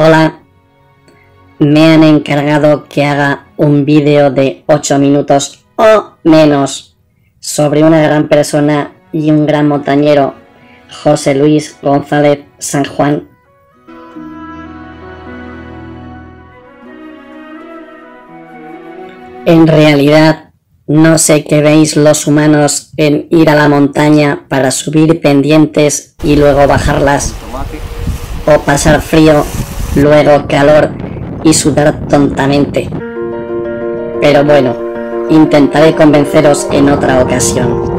Hola, me han encargado que haga un vídeo de 8 minutos o menos sobre una gran persona y un gran montañero, José Luis González San Juan. En realidad, no sé qué veis los humanos en ir a la montaña para subir pendientes y luego bajarlas, o pasar frío, luego calor y sudar tontamente. Pero bueno, intentaré convenceros en otra ocasión.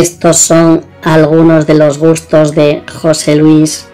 Estos son algunos de los gustos de José Luis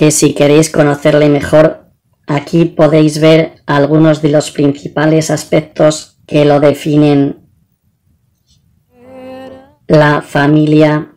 aunque si queréis conocerle mejor, aquí podéis ver algunos de los principales aspectos que lo definen. La familia,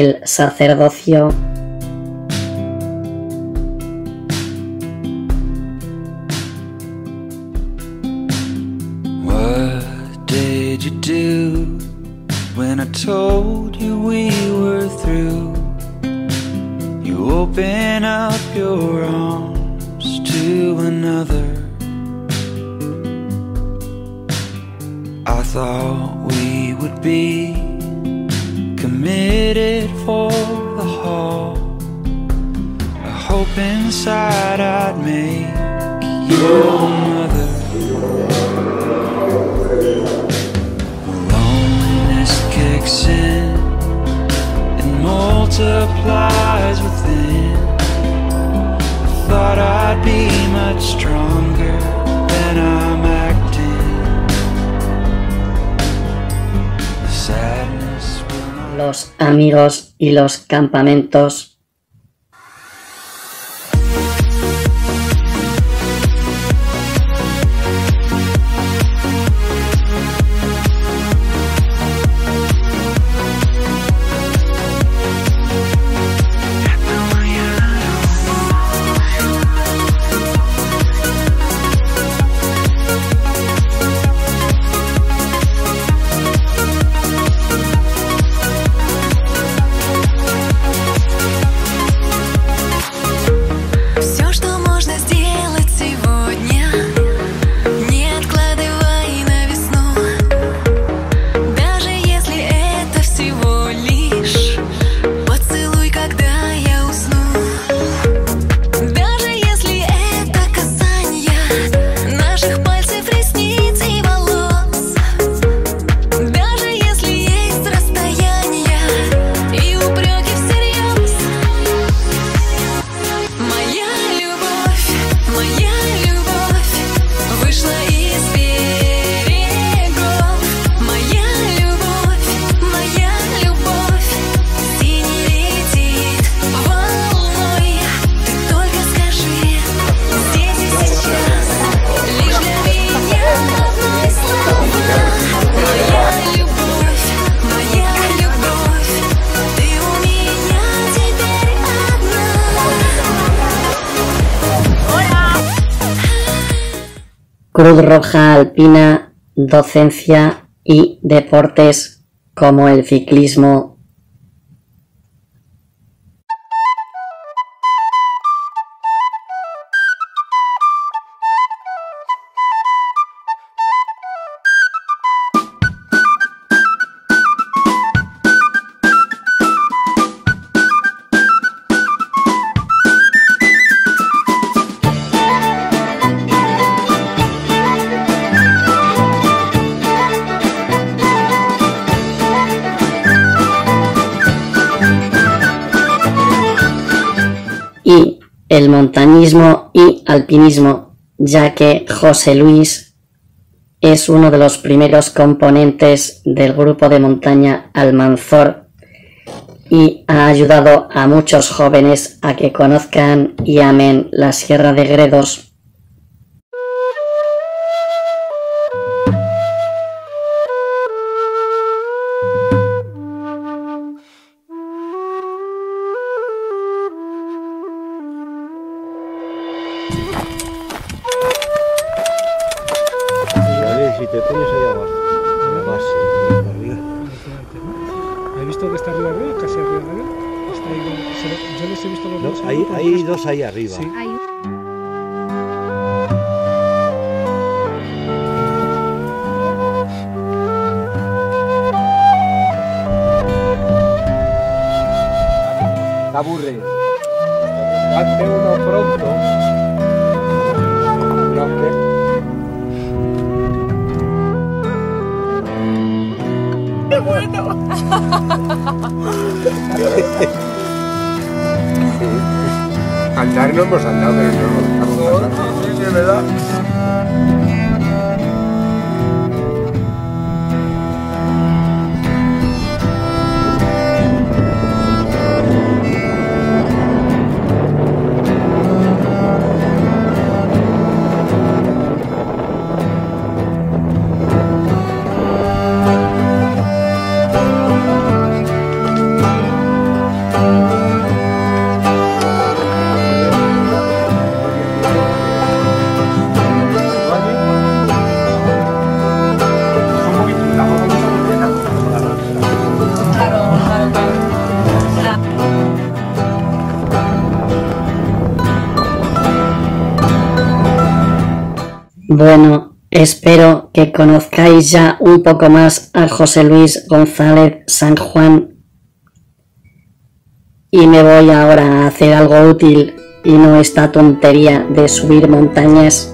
el sacerdocio What did you do when I told you we were through? You open up your arms to another. I thought we would be committed for the hall. I hope inside I'd made single mother. Loneliness kicks in and multiplies within. I thought I'd be much stronger Los amigos y los campamentos. Cruz Roja Alpina, docencia y deportes como el ciclismo. El montañismo y alpinismo, ya que José Luis es uno de los primeros componentes del grupo de montaña Almanzor y ha ayudado a muchos jóvenes a que conozcan y amen la Sierra de Gredos. ¿Has visto que está arriba arriba? Casi arriba arriba. Está ahí se ve- yo les he visto los No, dos. hay, ahí, hay los dos ahí arriba. Sí. Te aburre. Hazte uno pronto. No, ¿qué? Andar no hemos andado, pero no. Bueno, espero que conozcáis ya un poco más a José Luis González San Juan. Y me voy ahora a hacer algo útil y no esta tontería de subir montañas.